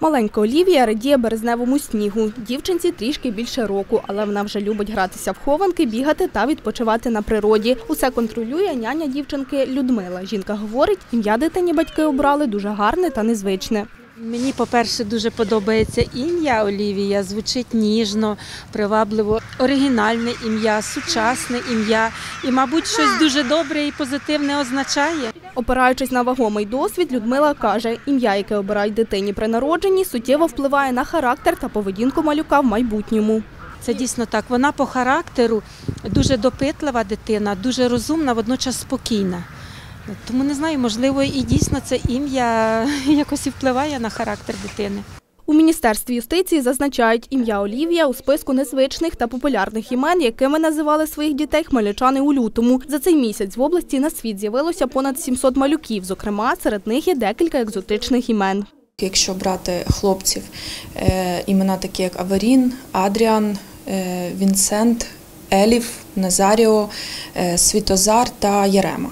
Маленька Олівія радіє березневому снігу. Дівчинці трішки більше року, але вона вже любить гратися в хованки, бігати та відпочивати на природі. Усе контролює няня дівчинки Людмила. Жінка говорить, ім'я дитині батьки обрали дуже гарне та незвичне. Мені, по-перше, дуже подобається ім'я Олівія. Звучить ніжно, привабливо, оригінальне ім'я, сучасне ім'я і, мабуть, щось дуже добре і позитивне означає. Опираючись на вагомий досвід, Людмила каже, ім'я, яке обирають дитині при народженні, суттєво впливає на характер та поведінку малюка в майбутньому. Це дійсно так. Вона по характеру дуже допитлива дитина, дуже розумна, водночас спокійна. Тому не знаю, можливо, і дійсно це ім'я якось і впливає на характер дитини. У міністерстві юстиції зазначають, ім'я Олівія у списку незвичних та популярних імен, якими називали своїх дітей хмельничани у лютому. За цей місяць в області на світ з'явилося понад 700 малюків. Зокрема, серед них є декілька екзотичних імен. Якщо брати хлопців, е, імена такі як Аверін, Адріан, е, Вінсент, Елів, Назаріо, е, Світозар та Ярема.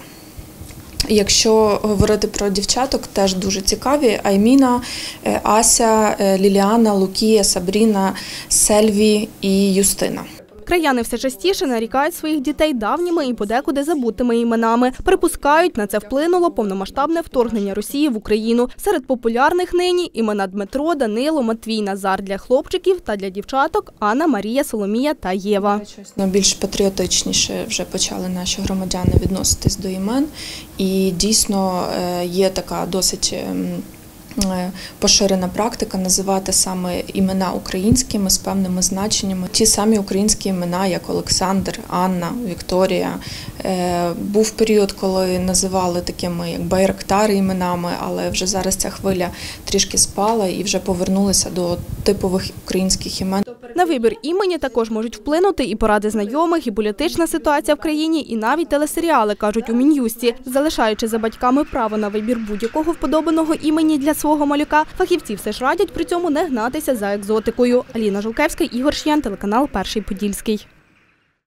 Якщо говорити про дівчаток, теж дуже цікаві: Айміна, е, Ася, е, Ліліана, Лукія, Сабріна, Сельві і Юстина. Краяни все частіше нарікають своїх дітей давніми і подекуди забутими іменами. Припускають, на це вплинуло повномасштабне вторгнення Росії в Україну. Серед популярних нині імена Дмитро, Данило, Матвій, Назар для хлопчиків та для дівчаток Анна, Марія, Соломія та Єва. Ну, більш патріотичніше вже почали наші громадяни відноситись до імен, і дійсно е, є така досить. Е, Поширена практика називати саме імена українськими з певними значеннями. Ті самі українські імена, як Олександр, Анна, Вікторія. Е, Був період, коли називали такими як Байрактари іменами, але вже зараз ця хвиля трішки спала і вже повернулися до типових українських імен. На вибір імені також можуть вплинути і поради знайомих, і політична ситуація в країні, і навіть телесеріали, кажуть у Мін'юсті. Залишаючи за батьками право на вибір будь-якого вподобаного імені для свого малюка, фахівці все ж радять при цьому не гнатися за екзотикою. Аліна Жулкевська, Ігор Ш'ян, телеканал Перший Подільський.